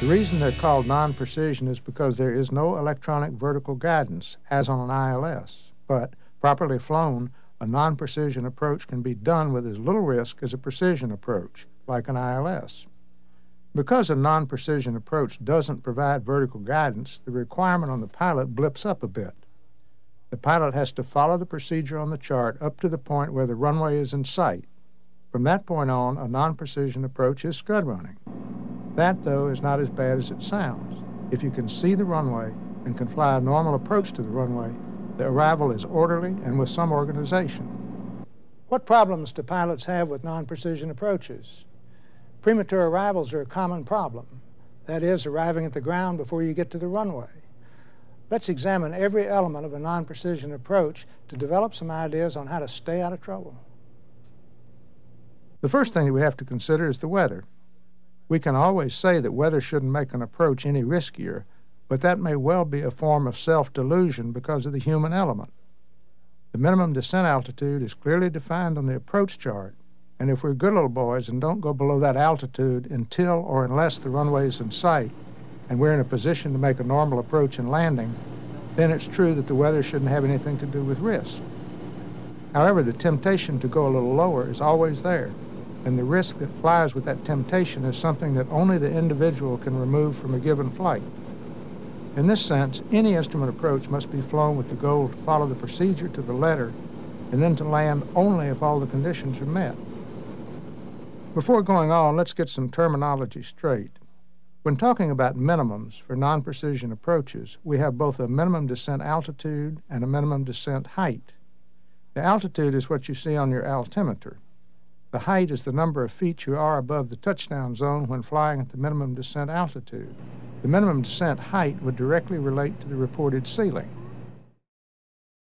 The reason they're called non-precision is because there is no electronic vertical guidance, as on an ILS. But, properly flown, a non-precision approach can be done with as little risk as a precision approach, like an ILS. Because a non-precision approach doesn't provide vertical guidance, the requirement on the pilot blips up a bit. The pilot has to follow the procedure on the chart up to the point where the runway is in sight. From that point on, a non-precision approach is scud running. That, though, is not as bad as it sounds. If you can see the runway and can fly a normal approach to the runway, the arrival is orderly and with some organization. What problems do pilots have with non-precision approaches? Premature arrivals are a common problem. That is, arriving at the ground before you get to the runway. Let's examine every element of a non-precision approach to develop some ideas on how to stay out of trouble. The first thing that we have to consider is the weather. We can always say that weather shouldn't make an approach any riskier, but that may well be a form of self-delusion because of the human element. The minimum descent altitude is clearly defined on the approach chart, and if we're good little boys and don't go below that altitude until or unless the runway is in sight, and we're in a position to make a normal approach and landing, then it's true that the weather shouldn't have anything to do with risk. However, the temptation to go a little lower is always there, and the risk that flies with that temptation is something that only the individual can remove from a given flight. In this sense, any instrument approach must be flown with the goal to follow the procedure to the letter and then to land only if all the conditions are met. Before going on, let's get some terminology straight. When talking about minimums for non-precision approaches, we have both a minimum descent altitude and a minimum descent height. The altitude is what you see on your altimeter. The height is the number of feet you are above the touchdown zone when flying at the minimum descent altitude. The minimum descent height would directly relate to the reported ceiling.